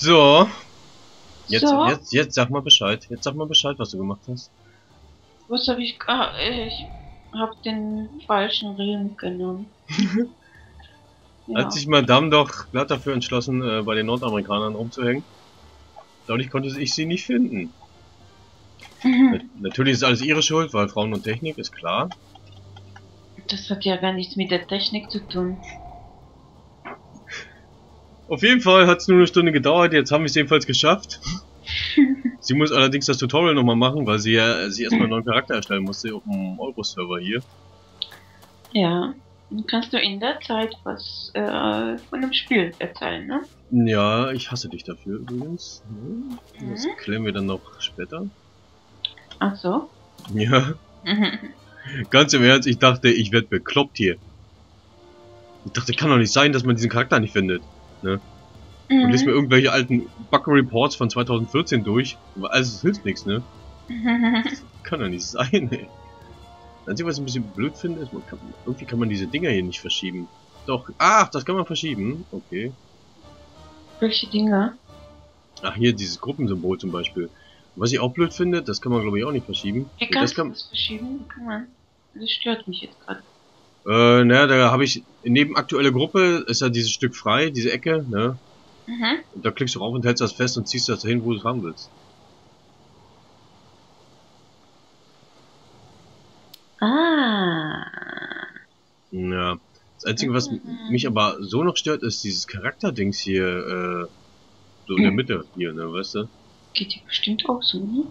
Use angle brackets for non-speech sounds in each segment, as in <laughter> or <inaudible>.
So. Jetzt, So. jetzt, jetzt sag mal Bescheid. Jetzt sag mal Bescheid, was du gemacht hast. Was habe ich gar. Ich habe den falschen Ring genommen. <laughs> ja. Hat sich Madame doch glatt dafür entschlossen, äh, bei den Nordamerikanern rumzuhängen. Dadurch konnte ich sie nicht finden. <laughs> Na- Natürlich ist alles ihre Schuld, weil Frauen und Technik ist klar. Das hat ja gar nichts mit der Technik zu tun. Auf jeden Fall hat es nur eine Stunde gedauert, jetzt haben wir es jedenfalls geschafft. <laughs> sie muss allerdings das Tutorial nochmal machen, weil sie ja sie erstmal einen neuen Charakter erstellen musste auf dem Euro-Server hier. Ja. Kannst du in der Zeit was äh, von dem Spiel erzählen, ne? Ja, ich hasse dich dafür übrigens. Hm, Das Mhm. klären wir dann noch später. Ach so. Ja, <laughs> ganz im Ernst, ich dachte, ich werde bekloppt hier. Ich dachte, kann doch nicht sein, dass man diesen Charakter nicht findet. Und liest mir irgendwelche alten Bug-Reports von 2014 durch. Aber alles hilft nichts, ne? <laughs> Kann doch nicht sein, ey. Das Einzige, was ich ein bisschen blöd finde, ist, man kann, irgendwie kann man diese Dinger hier nicht verschieben. Doch, ach, das kann man verschieben. Okay. Welche Dinge? Ach, hier dieses Gruppensymbol zum Beispiel. Was ich auch blöd finde, das kann man glaube ich auch nicht verschieben. Wie das kannst du kann, das verschieben? Kann man. Das stört mich jetzt gerade. Äh, naja, da habe ich, neben aktuelle Gruppe ist ja dieses Stück frei, diese Ecke, ne? Mhm. Und da klickst du rauf und hältst das fest und ziehst das dahin, wo du es haben willst. Ah. Ja. Das Einzige, was Mhm. mich aber so noch stört, ist dieses Charakterdings hier, äh, so in der Mitte hier, ne, weißt du? Geht dir bestimmt auch so, ne?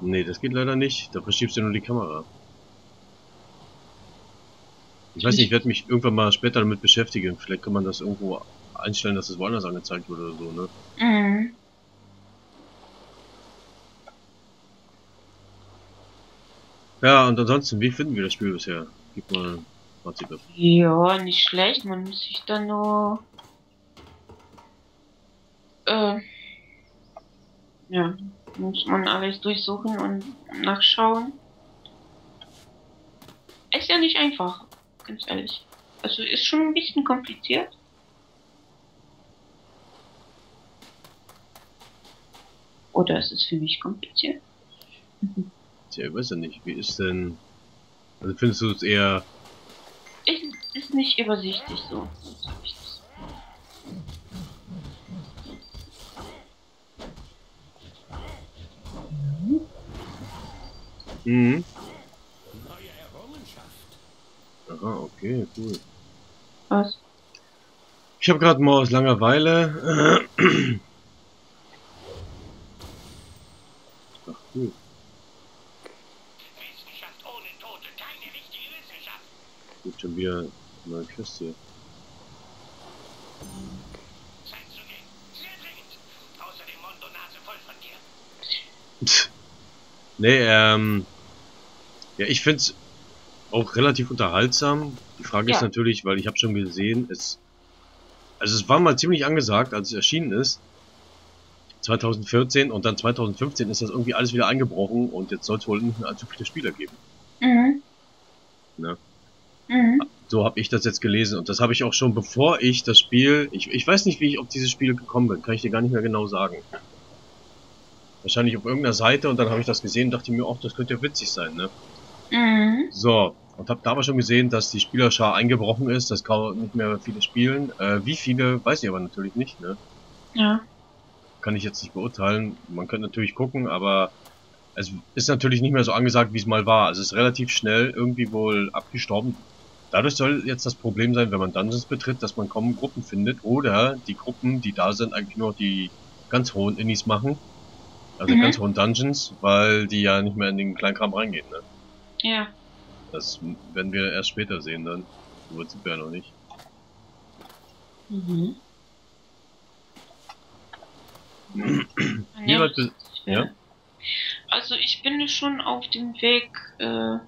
Nee, das geht leider nicht. Da verschiebst du nur die Kamera. Ich weiß nicht, ich werde mich irgendwann mal später damit beschäftigen. Vielleicht kann man das irgendwo einstellen, dass es woanders angezeigt wird oder so, ne? Mhm. Ja, und ansonsten, wie finden wir das Spiel bisher? Gib mal ein Fazit dazu. Ja, nicht schlecht. Man muss sich dann nur. Äh, ja, muss man alles durchsuchen und nachschauen. Ist ja nicht einfach, ganz ehrlich. Also ist schon ein bisschen kompliziert. Oder ist es für mich kompliziert? Tja, ich weiß ja nicht. Wie ist denn. Also findest du es eher. Ist, ist nicht übersichtlich so. Mhm. Aha, okay, cool. Was? Ich habe gerade mal aus Langeweile. <clears throat> Ach cool. Wissenschaft ohne Tote, keine richtige Wissenschaft. Gibt schon wieder eine neue Quest hier. Zeit zu gehen. Sehr dringend. Außerdem Mund und Nase voll von dir. Pff. Nee, ähm. Ja, ich find's auch relativ unterhaltsam. Die Frage ist Ja. natürlich, weil ich habe schon gesehen, es. Also es war mal ziemlich angesagt, als es erschienen ist. 2014 und dann 2015 ist das irgendwie alles wieder eingebrochen und jetzt soll es wohl nicht mehr allzu viele Spieler geben. Mhm. Ne? Mhm. So habe ich das jetzt gelesen und das habe ich auch schon bevor ich das Spiel. Ich, ich weiß nicht, wie ich auf dieses Spiel gekommen bin, kann ich dir gar nicht mehr genau sagen. Wahrscheinlich auf irgendeiner Seite und dann habe ich das gesehen und dachte mir auch, das könnte ja witzig sein, ne? Mhm. So, und habe da aber schon gesehen, dass die Spielerschar eingebrochen ist, dass kaum nicht mehr viele spielen. Äh, wie viele, weiß ich aber natürlich nicht, ne? Ja. Kann ich jetzt nicht beurteilen. Man könnte natürlich gucken, aber es ist natürlich nicht mehr so angesagt, wie es mal war. Also es ist relativ schnell irgendwie wohl abgestorben. Dadurch soll jetzt das Problem sein, wenn man Dungeons betritt, dass man kaum Gruppen findet oder die Gruppen, die da sind, eigentlich nur die ganz hohen Innis machen. Also Mhm. ganz hohen Dungeons, weil die ja nicht mehr in den Kleinkram reingehen, ne? Ja. Das werden wir erst später sehen dann. So weit sind wir ja noch nicht. Mhm. Ja, bist- ja? Also ich bin schon auf dem Weg, äh,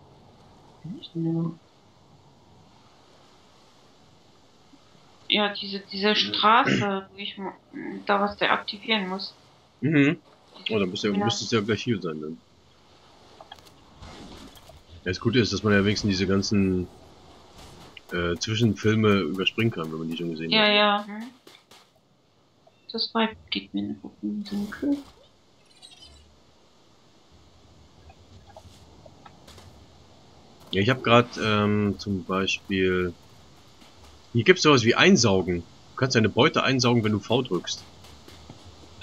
ja, diese, diese Straße, wo ich mu- da was deaktivieren muss. Mhm. Oh, dann bist du, Genau. müsstest du ja gleich hier sein dann. Ja, das Gute ist, dass man ja wenigstens diese ganzen äh, Zwischenfilme überspringen kann, wenn man die schon gesehen Ja, hat. ja. hm. das Vibe geht mir nicht auf den Senkel. Ja, ich habe gerade ähm, zum Beispiel... Hier gibt's sowas wie Einsaugen. Du kannst deine Beute einsaugen, wenn du V drückst.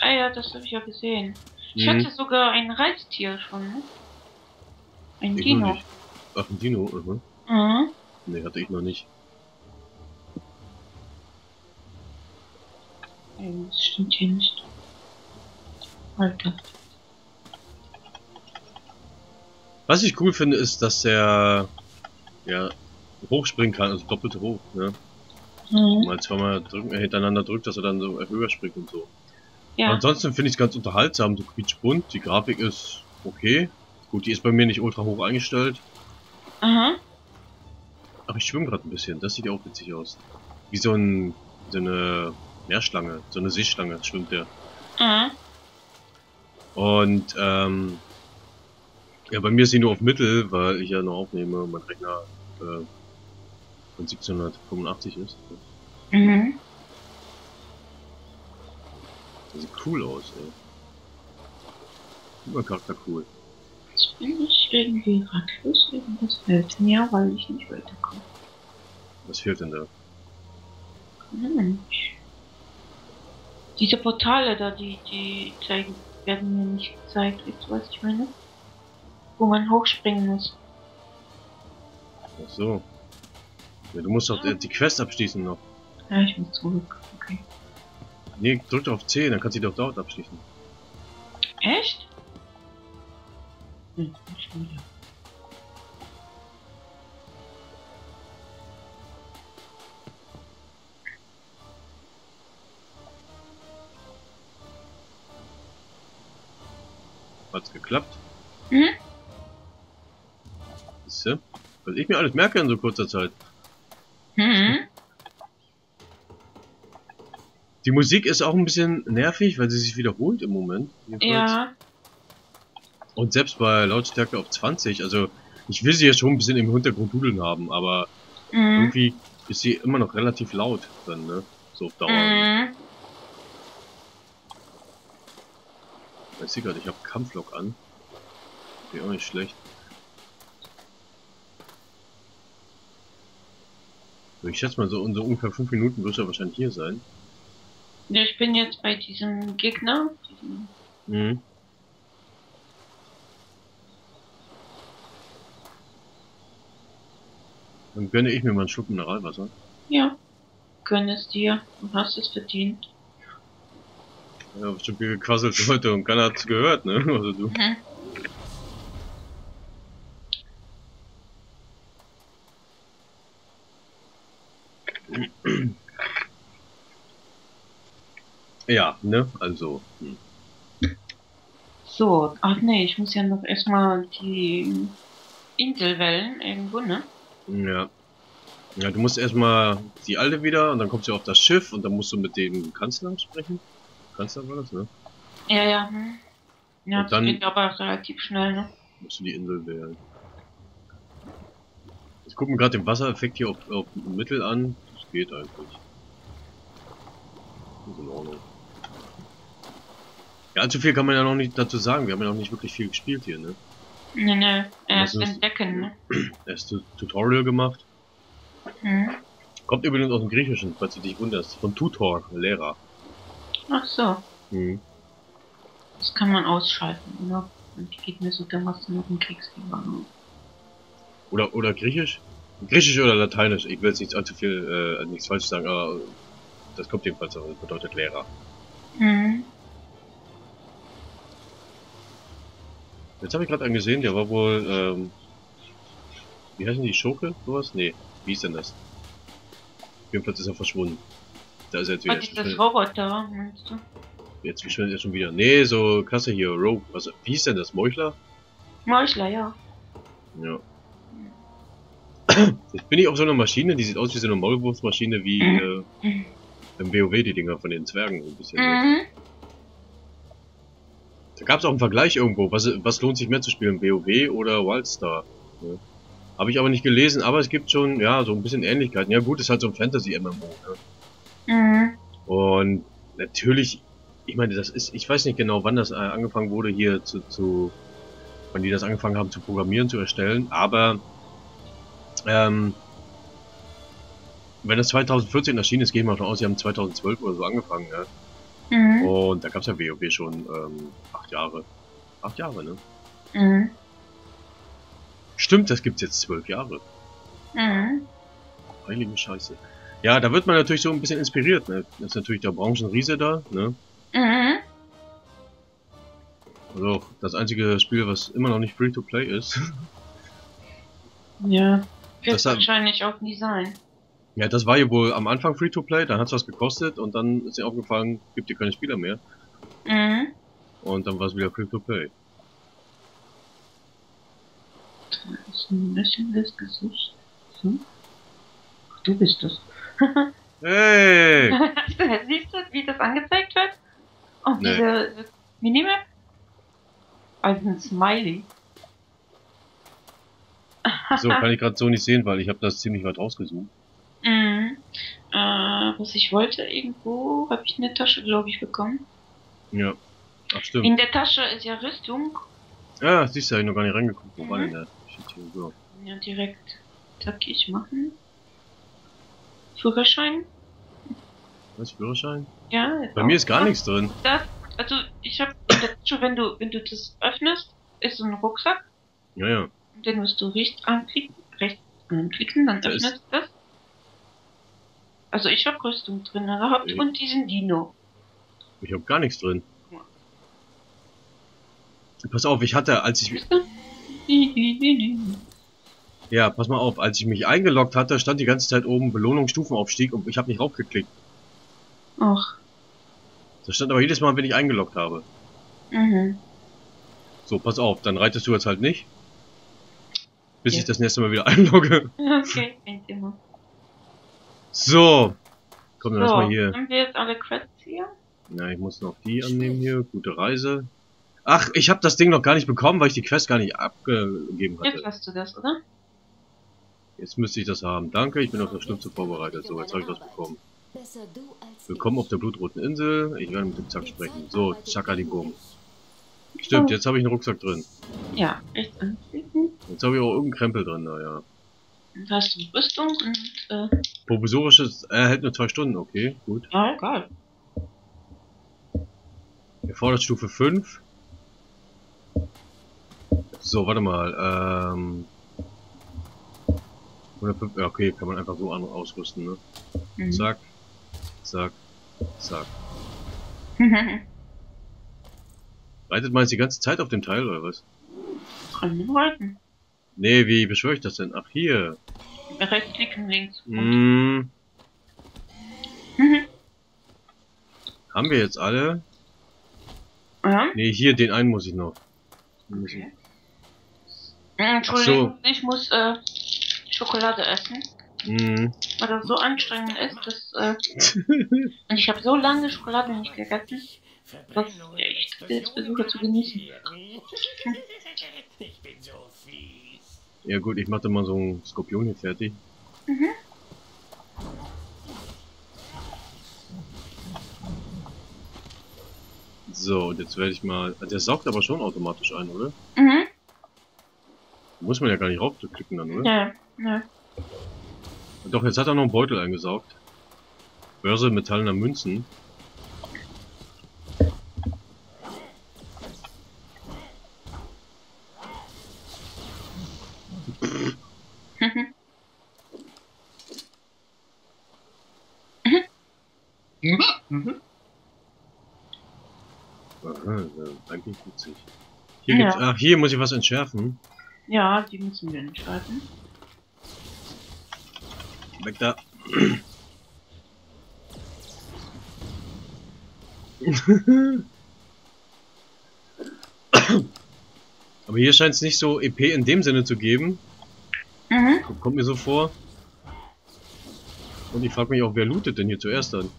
Ah ja, das habe ich ja gesehen. Ich Mhm. hatte sogar ein Reiztier schon, ne? Ein Ich Dino. Ach, ein Dino, mhm. Mhm. Nee, hatte ich noch nicht. Ey, Das stimmt hier nicht. Alter. Was ich cool finde, ist, dass der ja hochspringen kann, also doppelt hoch, ne? Mhm. Mal zweimal drücken, äh, hintereinander drückt, dass er dann so höher springt und so. Ja. Ansonsten finde ich es ganz unterhaltsam, so quietschbunt. Die Grafik ist okay. Gut, die ist bei mir nicht ultra hoch eingestellt. Aha. Aber ich schwimme gerade ein bisschen. Das sieht ja auch witzig aus. Wie so, ein, so eine Meerschlange, so eine Seeschlange schwimmt der. Aha. Und ähm, ja, bei mir ist sie nur auf Mittel, weil ich ja noch aufnehme, mein Rechner äh, von 1785 ist. Mhm. Das sieht cool aus, ey. Mein Charakter cool. Jetzt bin ich irgendwie ratlos. Irgendwas fällt mir, weil ich nicht weiterkomme. Was fehlt denn da? Hm. Diese Portale da, die, die zeigen, werden mir nicht gezeigt. Du, was ich meine? Wo man hochspringen muss. Ach so. Ja, du musst doch äh, die Quest abschließen noch. Ja, ich muss zurück. Okay. Nee, drück doch auf C, dann kannst du die doch dort abschließen. Echt? Wieder. Hat's geklappt? Mhm. Siehste? Was ich mir alles merke in so kurzer Zeit. Mhm. Die Musik ist auch ein bisschen nervig, weil sie sich wiederholt im Moment. jedenfalls. Ja. Und selbst bei Lautstärke auf 20, also ich will sie ja schon ein bisschen im Hintergrund dudeln haben, aber Mhm. irgendwie ist sie immer noch relativ laut dann, ne? So auf Dauer. Mhm. Ich sehe gerade, ich habe Kampflok an. Wäre auch nicht schlecht. Ich schätze mal, so, in so ungefähr 5 Minuten wird er wahrscheinlich hier sein. Ja, ich bin jetzt bei diesem Gegner. Diesem Mhm. Dann gönne ich mir mal einen Schluck Mineralwasser. ja. Gönn es dir. Du hast es verdient. Ja, hab schon viel gequasselt heute und keiner hat's gehört, ne? <laughs> Also du. Mhm. Ja, ne? Also. Hm. So, ach nee, ich muss ja noch erstmal die Insel wählen irgendwo, ne? Ja. Ja, du musst erstmal die alte wieder und dann kommst du auf das Schiff und dann musst du mit dem Kanzler sprechen. Kanzler war das, ne? Ja, ja. Hm. Ja, Und das dann- geht aber relativ schnell, ne? Musst du die Insel wählen. Ich gucke mir gerade den Wassereffekt hier auf, auf Mittel an. Das geht eigentlich. Ist in Ordnung. Ja, allzu viel kann man ja noch nicht dazu sagen. Wir haben ja noch nicht wirklich viel gespielt hier, ne? Ne, ne, erst Was ist- entdecken, ne? Erst Tu- Tutorial gemacht. Hm. Kommt übrigens aus dem Griechischen, falls du dich wunderst. Von Tutor, Lehrer. Ach so, Mhm. das kann man ausschalten, ne? Und die geht mir so dermaßen auf den gegangen. Oder, oder Griechisch? Griechisch oder Lateinisch? Ich will jetzt nicht allzu viel, äh, nichts falsch sagen, aber das kommt jedenfalls, das bedeutet Lehrer. Hm. Jetzt habe ich gerade einen gesehen, der war wohl, ähm, wie heißen die, Schurke? Sowas? Nee, wie ist denn das? Jedenfalls ist er verschwunden. Da ist er jetzt wieder. Was ist das Roboter, meinst du? Jetzt verschwindet er schon wieder. Nee, so klasse hier, Rogue. Was, wie hieß denn das? Meuchler? Meuchler, ja. Ja. <clears throat> Jetzt bin ich auf so einer Maschine, die sieht aus wie so eine Maulwurfsmaschine wie Mhm. äh, im WoW die Dinger von den Zwergen so ein bisschen. Mhm. Da gab es auch einen Vergleich irgendwo. Was, was lohnt sich mehr zu spielen, WoW oder Wildstar? Ne? Habe ich aber nicht gelesen, aber es gibt schon, ja, so ein bisschen Ähnlichkeiten. Ja gut, ist halt so ein Fantasy-MMO. Ne? Mhm. Und natürlich ich meine, das ist, ich weiß nicht genau, wann das äh, angefangen wurde hier zu, zu, wann die das angefangen haben zu programmieren, zu erstellen, aber ähm, wenn das 2014 erschienen ist, gehen wir davon aus, sie haben 2012 oder so angefangen, ja. Mhm. Und da gab es ja WoW schon ähm, acht Jahre. Acht Jahre, ne? Mhm. Stimmt, das gibt's jetzt zwölf Jahre. Mhm. Heilige Scheiße. Ja, da wird man natürlich so ein bisschen inspiriert, ne? Das ist natürlich der Branchenriese da, ne? Mhm. Also das einzige Spiel, was immer noch nicht Free-to-Play ist. <laughs> Ja. Wird Das hat- wahrscheinlich auch nie sein. Ja, das war ja wohl am Anfang Free-to-Play, dann hat's was gekostet und dann ist ihr aufgefallen, gibt ihr keine Spieler mehr. Mhm. Und dann war es wieder Free-to-Play. Da ist ein lächelndes Gesicht. So. Ach, du bist <laughs> das. Hey! Siehst du, wie das angezeigt wird? Und Nee. diese Minimap? Also ein Smiley. So, kann ich gerade so nicht sehen, weil ich habe das ziemlich weit rausgesucht. Mhm. Äh, was ich wollte, irgendwo habe ich eine Tasche, glaube ich, bekommen. Ja. Ach stimmt. In der Tasche ist ja Rüstung. Ja, siehst du, hab ich noch gar nicht reingeguckt. Wo war Mhm. denn der? Shit, hier, so. Ja, direkt. Zack, ich machen. Führerschein? Was, Führerschein? Ja. Bei mir ist gar nichts drin. Das, also ich habe der wenn du, wenn du das öffnest, ist so ein Rucksack. Ja, ja. Und den musst du rechts anklicken, rechts anklicken, dann Da öffnest du das. Also ich habe Rüstung drin gehabt Ja. und diesen Dino. Ich habe gar nichts drin. Pass auf, ich hatte, als ich <laughs> ja, pass mal auf, als ich mich eingeloggt hatte, stand die ganze Zeit oben Belohnung Stufenaufstieg und ich habe nicht raufgeklickt. Ach. Das stand aber jedes Mal, wenn ich eingeloggt habe. Mhm. So, pass auf, dann reitest du jetzt halt nicht. Bis Ja. ich das nächste Mal wieder <laughs> einlogge. Okay, kein Thema. So. Komm, dann So, mal hier. haben wir jetzt alle Credits hier? Ja, ich muss noch die annehmen hier. Gute Reise. Ach, ich habe das Ding noch gar nicht bekommen, weil ich die Quest gar nicht abgegeben Jetzt hatte. hast du das, oder? Jetzt müsste ich das haben. Danke, ich bin auf das Schlimmste vorbereitet. So, jetzt habe ich das bekommen. Willkommen auf der blutroten Insel. Ich werde mit dem Zack sprechen. So, Chaka die Boom. Stimmt, jetzt habe ich einen Rucksack drin. Ja, anklicken. Jetzt habe ich auch irgendeinen Krempel drin, naja. Hast du Rüstung und, äh, Provisorisches, er hält nur zwei Stunden, okay, gut. ja, egal. Erfordert Stufe 5. So, warte mal, ähm. 105, ja, okay, kann man einfach so an ausrüsten, ne? Mhm. Zack, zack, zack. <laughs> Reitet man jetzt die ganze Zeit auf dem Teil, oder was? Kann man halten. Nee, wie beschwöre ich das denn? Ach, hier. Rechtsklicken links. Hm, Mhm. haben wir jetzt alle? Ja. Nee, hier, den einen muss ich noch. Muss ich-. Entschuldigung, ich muss äh, Schokolade essen, Hm. weil das so anstrengend ist, dass äh, <laughs> und ich habe so lange Schokolade nicht gegessen. Das ich jetzt versuche zu genießen. Ich bin so. Ja gut, ich mache mal so einen Skorpion hier fertig. Mhm. So, und jetzt werde ich mal... Der saugt aber schon automatisch ein, oder? Mhm. Muss man ja gar nicht raufklicken dann, oder? Ja, ja. Doch, jetzt hat er noch einen Beutel eingesaugt. Börse metallener Münzen. Aha, ja, eigentlich witzig. Hier, Ja. ach, hier muss ich was entschärfen. ja, die müssen wir entscheiden. Weg da. <laughs> Aber hier scheint es nicht so EP in dem Sinne zu geben. Mhm. Kommt mir so vor. Und ich frage mich auch, wer lootet denn hier zuerst dann?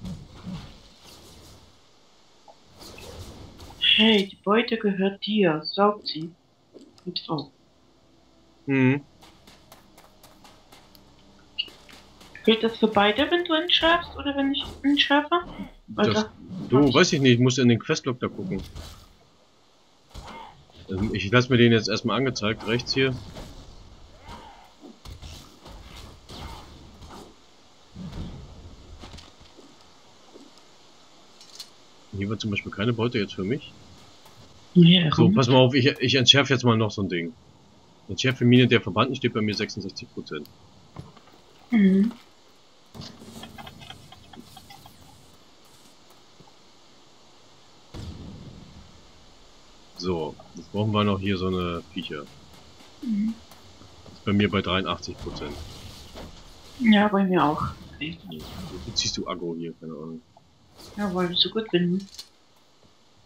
Hey, die Beute gehört dir. Saugt sie. Mit auf. Hm. Gilt das für beide, wenn du entschärfst oder wenn ich entschärfe? Das, Alter. So, weiß ich nicht, ich muss in den Questlog da gucken. Ähm, Ich lasse mir den jetzt erstmal angezeigt, rechts hier. Hier war zum Beispiel keine Beute jetzt für mich. Ja, So, pass mal auf, ich, ich entschärfe jetzt mal noch so ein Ding. Entschärfe Mine der Verbanden steht bei mir 66%. Mhm. So, jetzt brauchen wir noch hier so eine Viecher. Mhm. Ist bei mir bei 83%. Ja, bei mir auch. Okay. Wie ziehst du Agro hier? Keine Ahnung. Ja, weil ich so gut bin.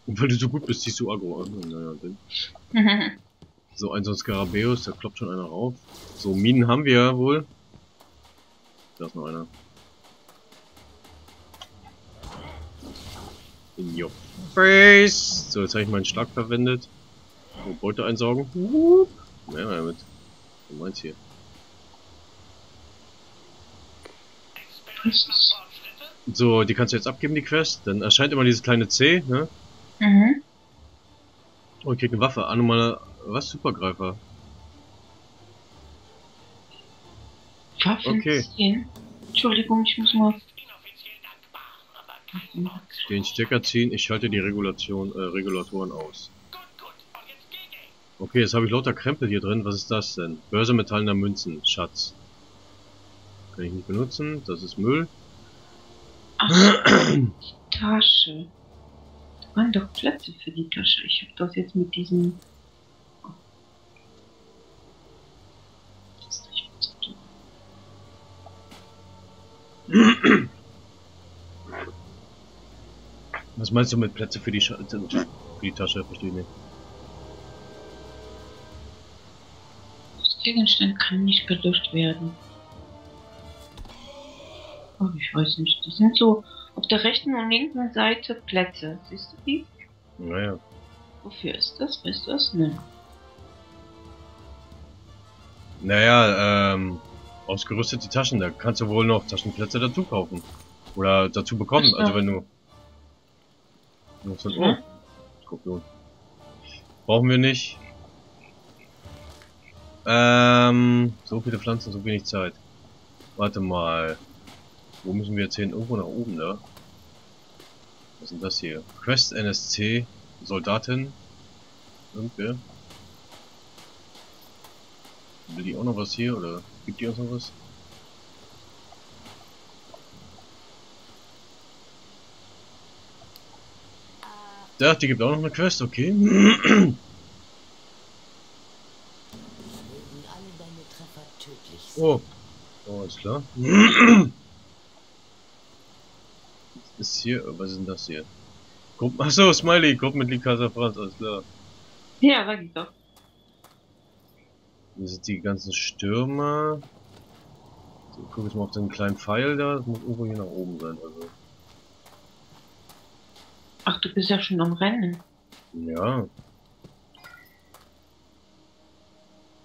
Und weil du so gut bist, ziehst du Agro an. Naja, dann. So, ein so ein da kloppt schon einer rauf. So, Minen haben wir ja wohl. Da ist noch einer. In your face! So, jetzt habe ich meinen Schlag verwendet. So, Beute einsaugen. Wup. Ja, damit. Du meinst hier. So, die kannst du jetzt abgeben, die Quest. Dann erscheint immer dieses kleine C, ne? Mhm. Oh, ich krieg eine Waffe. Anomaler. Was? Supergreifer. Waffen Okay. ziehen. Entschuldigung, ich muss mal. Den Stecker ziehen. Ich schalte die Regulation, äh, Regulatoren aus. Okay, jetzt habe ich lauter Krempel hier drin. Was ist das denn? Börse metallener Münzen. Schatz. Kann ich nicht benutzen. Das ist Müll. Ach, Tasche. Waren doch Plätze für die Tasche. Ich habe das jetzt mit diesem. Oh. Das ist nicht mehr zu tun. Was meinst du mit Plätze für die, Scha für die Tasche? Verstehe ich nicht. Das Gegenstand kann nicht gelöscht werden. Oh, ich weiß nicht. Das sind so auf der rechten und linken Seite Plätze. Siehst du die? Naja. Wofür ist das? Weißt du das? Nein. Naja, ähm, ausgerüstete Taschen. Da kannst du wohl noch Taschenplätze dazu kaufen. Oder dazu bekommen. Also wenn du... dann, oh, Mhm. Skorpion. Brauchen wir nicht. Ähm, so viele Pflanzen, so wenig Zeit. Warte mal. Wo müssen wir jetzt hin? Irgendwo nach oben, da. Was ist denn das hier? Quest NSC, Soldatin. Irgendwer. Will die auch noch was hier oder gibt die uns noch was? Ja, die gibt auch noch eine Quest, okay. <clears throat> Oh. Oh, ist klar. <clears throat> ist hier, was ist denn das hier? Gruppen, achso, Smiley, Gruppenmitglied Casa Franz, alles klar. Ja, sag ich doch. Hier sind die ganzen Stürmer. So, guck jetzt mal auf den kleinen Pfeil da, das muss irgendwo hier nach oben sein, also. Ach, du bist ja schon am Rennen. Ja.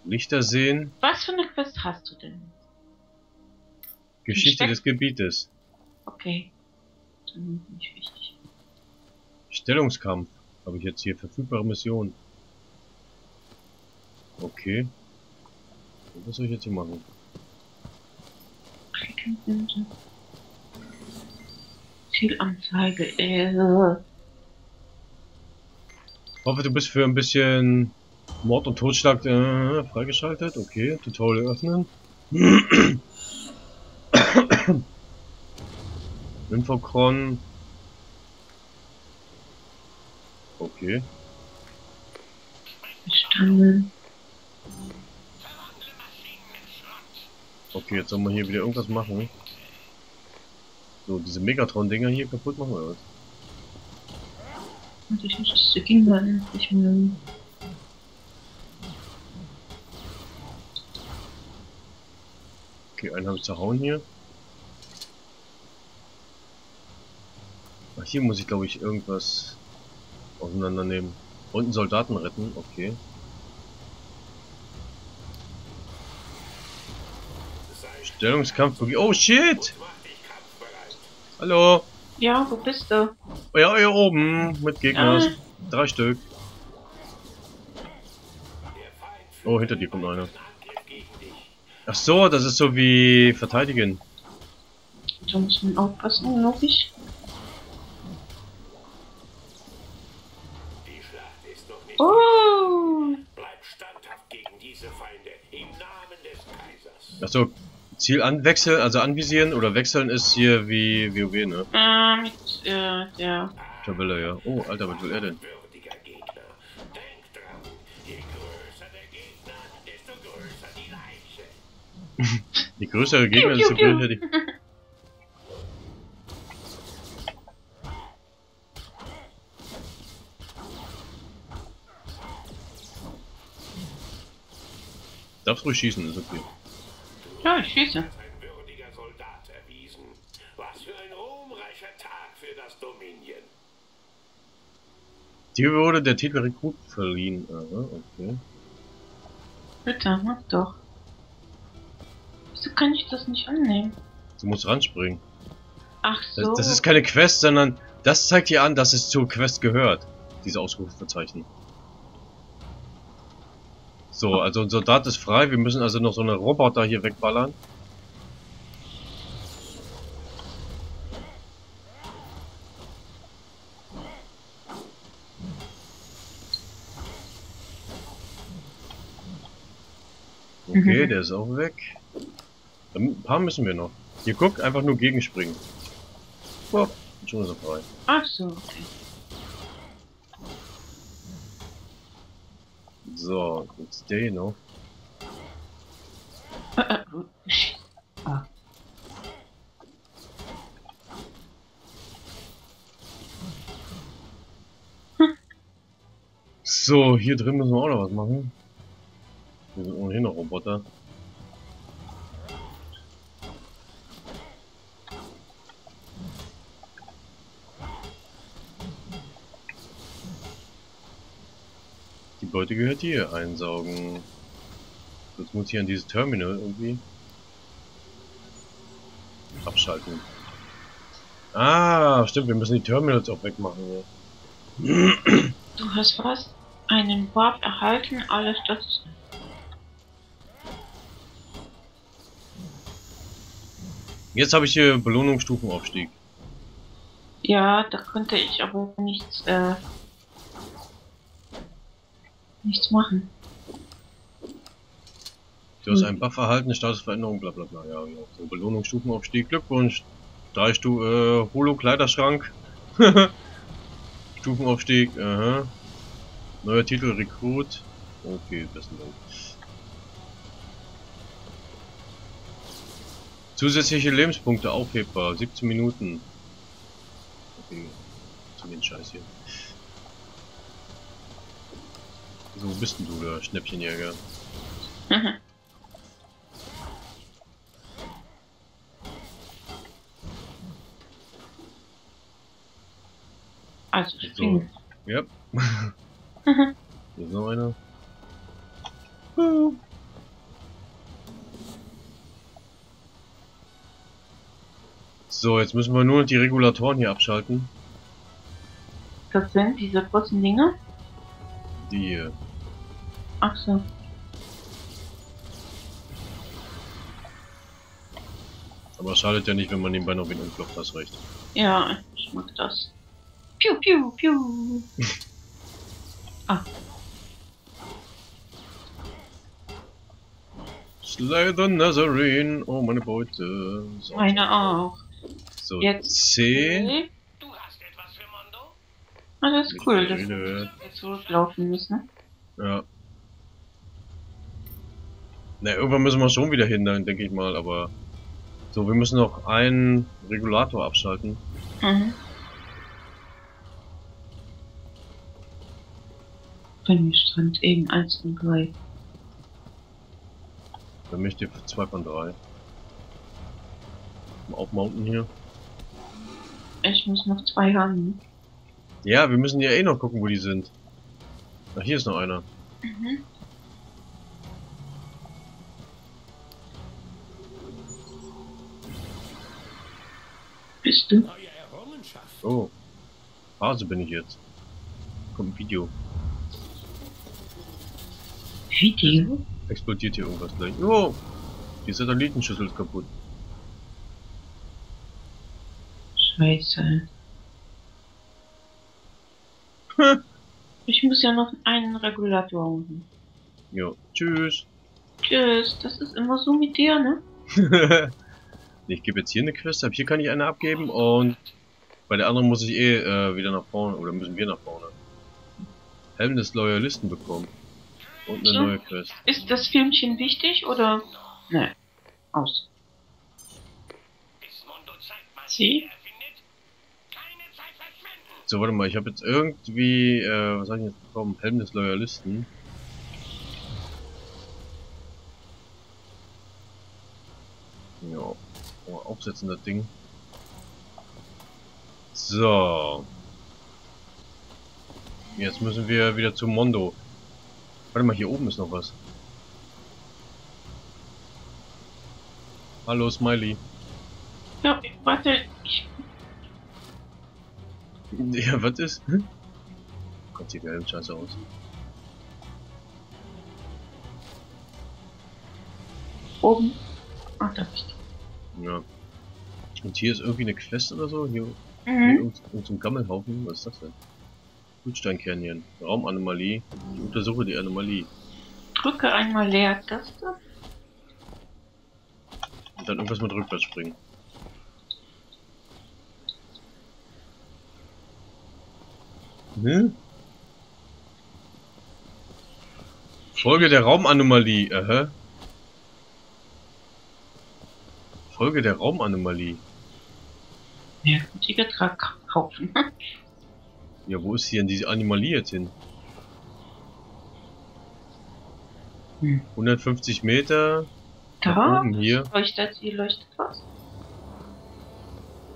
Lichter sehen, Was für eine Quest hast du denn? Geschichte des Gebietes, Okay. Nicht wichtig. Stellungskampf, habe ich jetzt hier, verfügbare Mission. Okay. Was soll ich jetzt hier machen? Klicken bitte. Zielanzeige. Äh. Hoffe, du bist für ein bisschen Mord und Totschlag äh, freigeschaltet. Okay, Tutorial öffnen. Infocron. Okay. Verstanden. Okay, jetzt sollen wir hier wieder irgendwas machen. So, diese Megatron-Dinger hier kaputt machen oder was? Und ich muss das ging dann endlich mal. Okay, einen habe ich zerhauen hier. Hier muss ich glaube ich irgendwas auseinandernehmen. Und einen Soldaten retten, okay. Stellungskampf. Oh shit! Hallo! Ja, wo bist du? Oh ja, hier oben mit Gegnern. Ah. Drei Stück. Oh, hinter dir kommt einer. Ach so, das ist so wie verteidigen. Da muss man aufpassen, logisch. Kaisers. Ach so, Ziel anwechseln, also anvisieren oder wechseln ist hier wie WoW, ne? Äh, mit äh, der. Tabelle, ja. Oh, Alter, was will er denn? Desto <laughs> die größere Gegner piu, größer die. Darfst ruhig schießen, ist okay. Ja, ich schieße. Ein würdiger Soldat erwiesen. Was für ein ruhmreicher Tag für das Dominion. Dir wurde der Titel Rekrut verliehen. Aha, okay. Bitte, mach doch. Wieso kann ich das nicht annehmen? Du musst ranspringen. Ach Das, so. das ist keine Quest, sondern das zeigt dir an, dass es zur Quest gehört. Diese Ausrufezeichen. So, also ein Soldat ist frei. Wir müssen also noch so eine Roboter hier wegballern. Okay, Mhm. der ist auch weg. Ein paar müssen wir noch. Hier guck, einfach nur gegenspringen. Oh, schon ist er frei. Ach so, okay. So, jetzt hier noch. Äh, ah. So, hier drin müssen wir auch noch was machen. Hier sind ohnehin noch Roboter. Die Beute gehört hier einsaugen. Jetzt muss ich an dieses Terminal irgendwie abschalten. Ah, stimmt, wir müssen die Terminals auch wegmachen. Ja. Du hast was? Einen Warp erhalten, alles das. Jetzt habe ich hier Belohnungsstufenaufstieg. Ja, da könnte ich aber nichts, äh, nichts machen. Du hast Hm. einen Buff erhalten, Statusveränderung, bla bla bla. Ja, ja. So, Belohnungsstufenaufstieg, Glückwunsch. Drei Stu äh, Holo-Kleiderschrank. <laughs> Stufenaufstieg, aha. Neuer Titel, Rekrut. Okay, besten Dank. Zusätzliche Lebenspunkte aufhebbar, 17 Minuten. Okay, zu den Scheiß hier. So, wo bist denn du, der Schnäppchenjäger? Also springen. <laughs> Ja. Hier ist noch einer. So, jetzt müssen wir nur noch die Regulatoren hier abschalten. Das sind diese großen Dinge? Die hier. Ach so. Aber schadet ja nicht, wenn man nebenbei noch wen umklopft, hast recht. Ja, ich mag das. Piu, piu, piu. Slay the Nazarene. Oh, meine Beute. So, Meine auch. so Jetzt. C. Du hast etwas für Mondo? Ah, das ist cool, dass wir jetzt zurücklaufen müssen. Ja. Na, irgendwann müssen wir schon wieder hin, denke ich mal, aber. So, wir müssen noch einen Regulator abschalten. Mhm. Bei mir stand eben 1 und 3. Dann möchte ich zwei von drei. Mal aufmounten hier. Ich muss noch zwei haben. Ja, wir müssen ja eh noch gucken, wo die sind. Ach, hier ist noch einer. Mhm. Neue Oh. Phase bin ich jetzt. Kommt ein Video. Video? Explodiert hier irgendwas gleich. Oh! Die Satellitenschüssel ist kaputt. Scheiße. <laughs> Ich muss ja noch einen Regulator holen. Jo. Tschüss. Tschüss, das ist immer so mit dir, ne? <laughs> ich gebe jetzt hier eine Quest ab. Hier kann ich eine abgeben und bei der anderen muss ich eh äh, wieder nach vorne. Oder müssen wir nach vorne. Helm des Loyalisten bekommen. Und eine So. neue Quest. Ist das Filmchen wichtig oder? Ne. Aus. Sie? So, warte mal. Ich habe jetzt irgendwie... Äh, was habe ich jetzt bekommen? Helm des Loyalisten. Ja. Oh, aufsetzen das Ding. So. Jetzt müssen wir wieder zu Mondo. Warte mal, hier oben ist noch was. Hallo, Smiley. Ja, warte. Ja, was ist? Hm? Gott, sieht geil scheiße aus. Oben. Ach, da bist Ja. Und hier ist irgendwie eine Quest oder so? Hier, hier Mhm. so ein Gammelhaufen. Was ist das denn? Blutsteinkernchen. Raumanomalie. Ich untersuche die Anomalie. Drücke einmal Leertaste. Und dann irgendwas mit rückwärts springen. Hm? Folge der Raumanomalie, aha. Folge der Raumanomalie. Merkwürdiger Trackhaufen. <laughs> Ja, wo ist hier denn diese Anomalie jetzt hin? Hm. 150 Meter. Da oben hier. leuchtet, hier leuchtet was.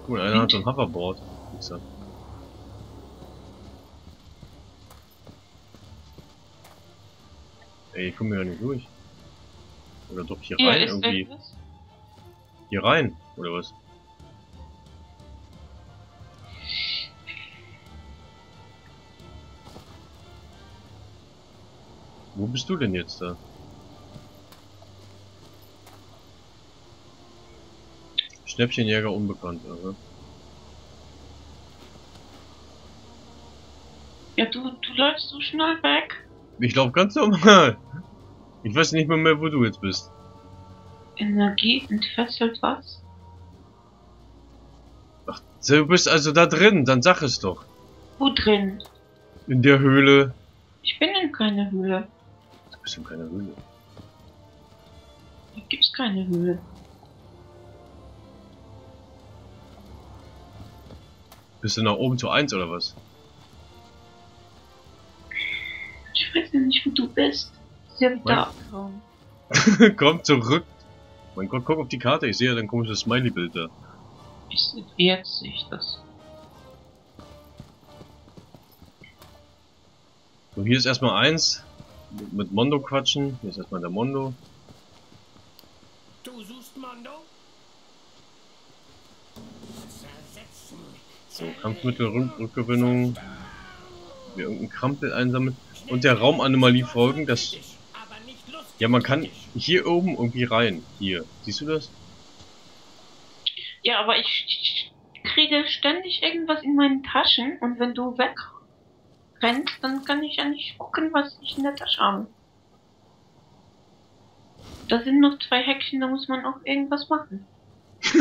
Mal, einer hat so ein Hoverboard. Wichser. Ey, ich komm hier gar nicht durch. Oder doch hier Hier rein irgendwie. etwas. Hier rein, oder was? Wo bist du denn jetzt da? Schnäppchenjäger unbekannt, aha. Ja, du, du läufst so schnell weg. Ich lauf ganz normal. Ich weiß nicht mehr, mehr wo du jetzt bist. Energie entfesselt was? Ach, du bist also da drin, dann sag es doch. Wo drin? In der Höhle. Ich bin in keiner Höhle. Du bist in keiner Höhle. Hier gibt's keine Höhle. Bist du nach oben zu 1 oder was? Ich weiß ja nicht, wo du bist. Ist ja Mein- wieder abgehauen. <laughs> Komm zurück. Mein Gott, guck auf die Karte, ich sehe ja dein komisches Smiley-Bild da. Ich, jetzt sehe ich das. So, hier ist erstmal eins. Mit Mondo quatschen. Hier ist erstmal der Mondo. Du suchst Mondo? So, Kampfmittel, Rück Rückgewinnung. Wir irgendeinen Krampel einsammeln. Und der Raumanomalie folgen, das... Ja, man kann hier oben irgendwie rein. Hier. Siehst du das? Ja, aber ich, ich kriege ständig irgendwas in meinen Taschen und wenn du wegrennst, dann kann ich ja nicht gucken, was ich in der Tasche habe. Da sind noch zwei Häkchen, da muss man auch irgendwas machen. <laughs>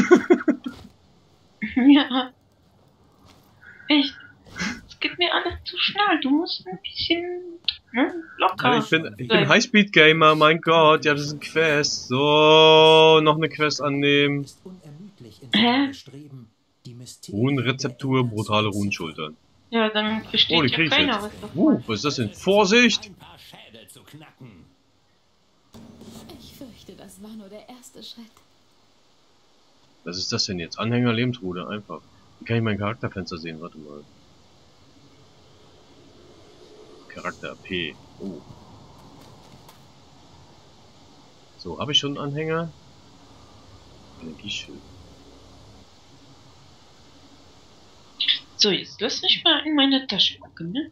ja. Echt. Es geht mir alles zu schnell. Du musst ein bisschen ne, locker. Ja, ich bin, ich bin. Highspeed-Gamer, mein Gott. Ja, das ist ein Quest. So, noch eine Quest annehmen. Hä? Runenrezeptur, brutale Runenschultern. Ja, dann versteht Oh, die ja krieg ich keiner, jetzt. was das Uh, was ist das denn? Vorsicht! Ich fürchte, das war nur der erste Schritt. Was ist das denn jetzt? Anhänger Lebensruder, einfach. Wie kann ich mein Charakterfenster sehen? Warte mal. Charakter P. Oh. So, habe ich schon einen Anhänger? Energieschild. So, jetzt lass mich mal in meine Tasche gucken, ne?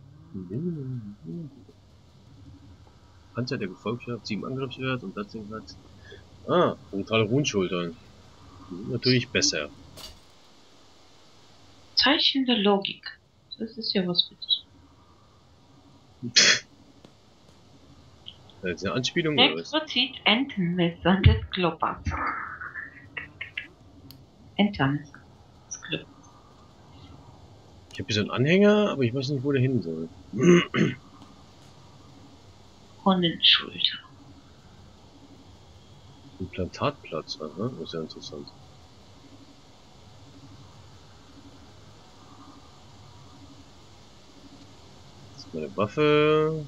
Panzer der Gefolgschaft, 7 Angriffswert und das Ding hat. Ah, brutale Rundschultern. Natürlich besser. Zeichen der Logik. Das ist ja was für dich. Das ist eine Anspielung? Explizit Entenmesser des Kloppers. Entenmesser des Kloppers. Ich habe hier so einen Anhänger, aber ich weiß nicht, wo der hin soll. Hundenschulter. Implantatplatz, aha, ist ja interessant. Meine Waffe.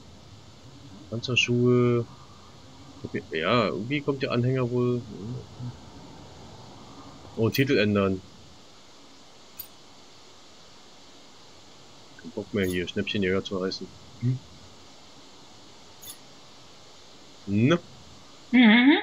Panzerschuhe. Okay, ja, irgendwie kommt der Anhänger wohl. Oh, Titel ändern. Kein Bock mehr hier, Schnäppchenjäger zu heißen. Hm? Ne? Mhm.